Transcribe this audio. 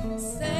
Say